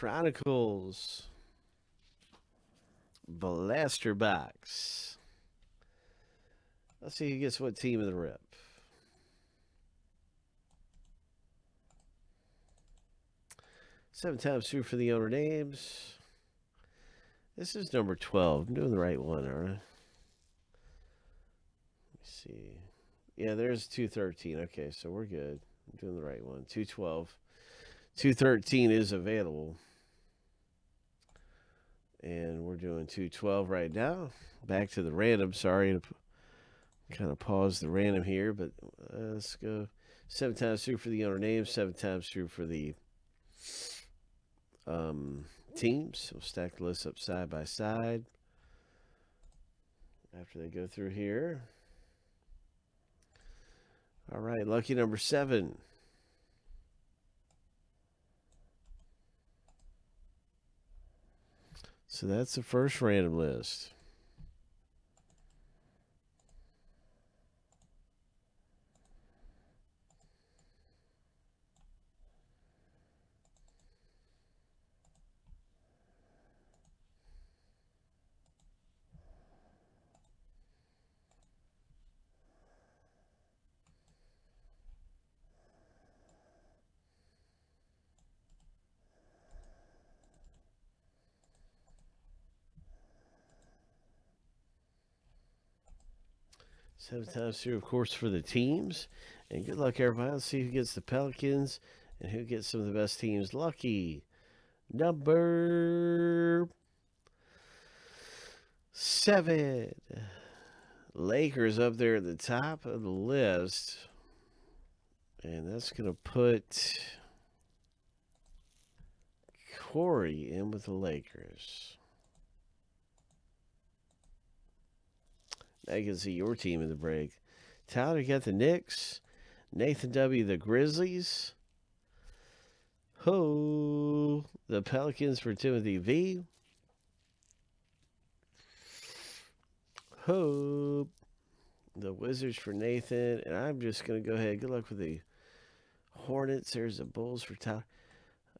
Chronicles. Blaster Box. Let's see who gets what team of the rip. Seven times through for the owner names. This is number 12. I'm doing the right one, all right? Let me see. Yeah, there's 213. Okay, so we're good. I'm doing the right one. 212. 213 is available. And we're doing 212 right now. Back to the random. Sorry to kind of pause the random here, but uh, let's go. Seven times through for the owner name, seven times through for the um, teams. We'll stack the list up side by side. After they go through here. All right, lucky number seven. So that's the first random list. Seven times through, of course, for the teams. And good luck, everybody. Let's see who gets the Pelicans and who gets some of the best teams. Lucky number seven. Lakers up there at the top of the list. And that's going to put Corey in with the Lakers. I can see your team in the break. Tyler got the Knicks. Nathan W. the Grizzlies. Ho the Pelicans for Timothy V. Ho the Wizards for Nathan. And I'm just gonna go ahead. Good luck with the Hornets. There's the Bulls for Tyler.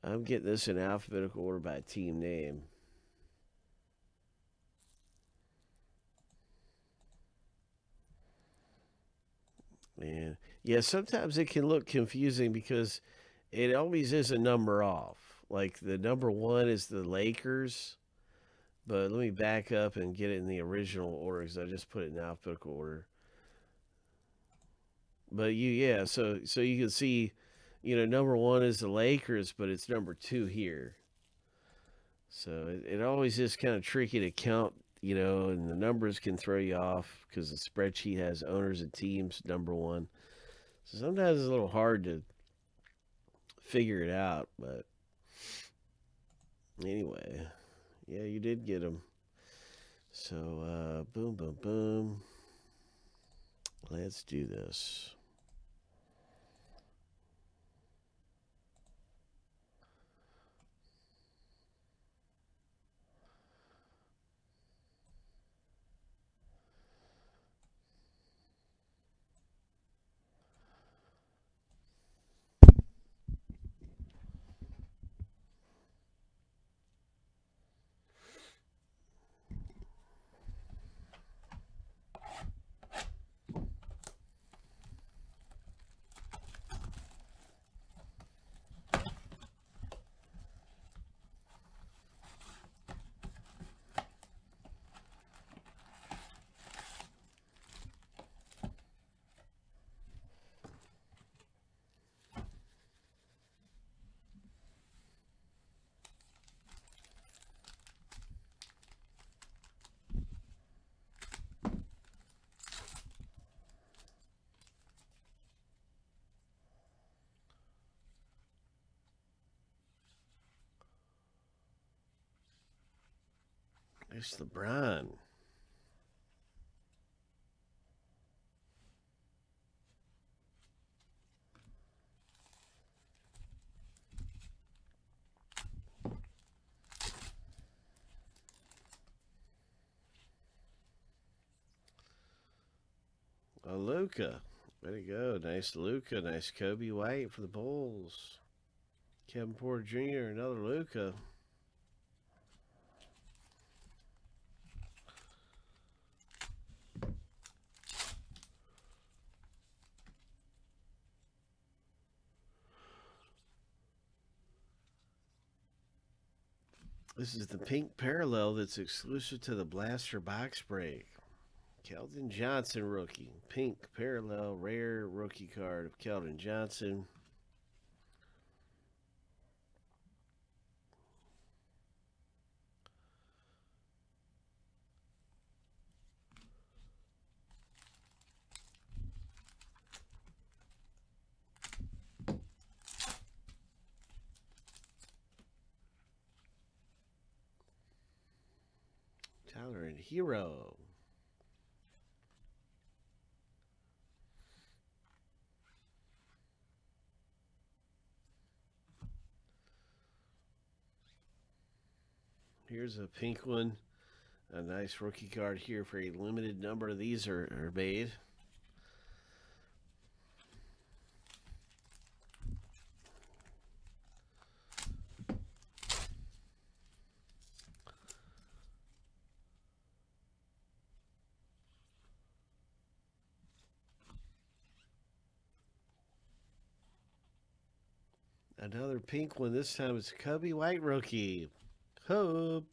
I'm getting this in alphabetical order by team name. Man, yeah, sometimes it can look confusing because it always is a number off. Like the number one is the Lakers, but let me back up and get it in the original order because I just put it in alphabetical order. But you, yeah, so so you can see, you know, number one is the Lakers, but it's number two here. So it, it always is kind of tricky to count you know, and the numbers can throw you off because the spreadsheet has owners and teams number one. So sometimes it's a little hard to figure it out, but anyway, yeah, you did get them. So, uh, boom, boom, boom. Let's do this. There's LeBron. Oh, Luka. Way to go. Nice Luka. Nice Coby White for the Bulls. Kevin Porter Jr., another Luka. This is the pink parallel that's exclusive to the Blaster box break. Keldon Johnson rookie. Pink parallel rare rookie card of Keldon Johnson. Tyler and Herro. Here's a pink one. A nice rookie card here for a limited number of these are, are made. Another pink one. This time it's Coby White rookie. Hope.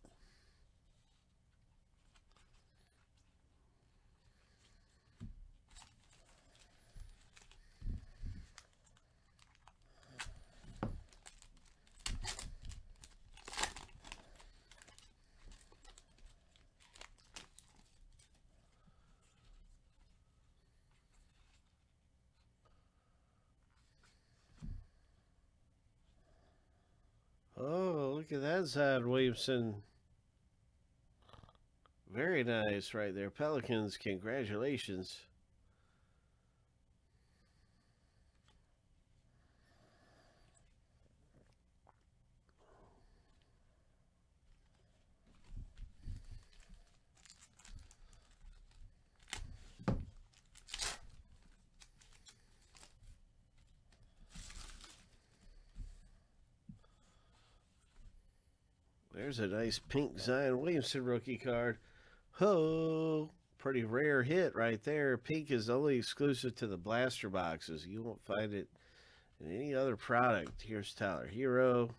Oh, look at that Zion Williamson. Very nice right there. Pelicans, congratulations. There's a nice pink Zion Williamson rookie card. Ho! Pretty rare hit right there. Pink is only exclusive to the blaster boxes. You won't find it in any other product. Here's Tyler Herro.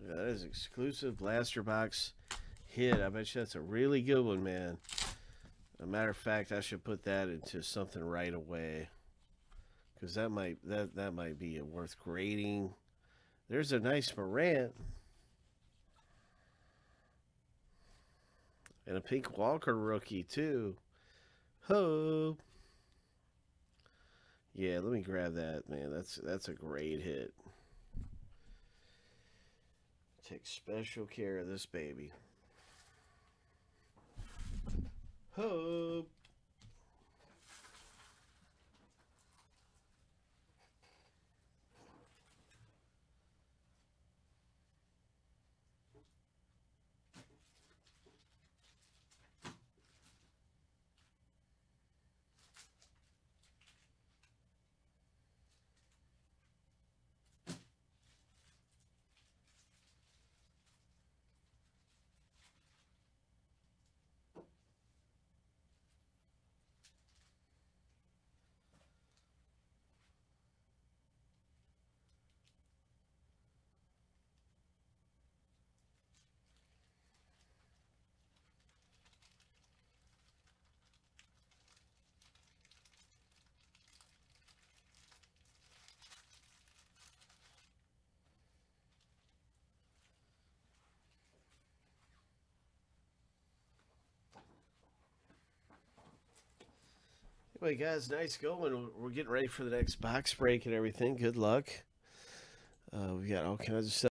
That is exclusive blaster box hit. I bet you that's a really good one, man. a matter of fact, I should put that into something right away. Because that might that that might be worth grading. There's a nice Morant. And a pink Walker rookie, too. Ho! Yeah, let me grab that, man. That's that's a great hit. Take special care of this baby. Hope. Anyway, guys, nice going. We're getting ready for the next box break and everything. Good luck. Uh, we got all kinds of stuff.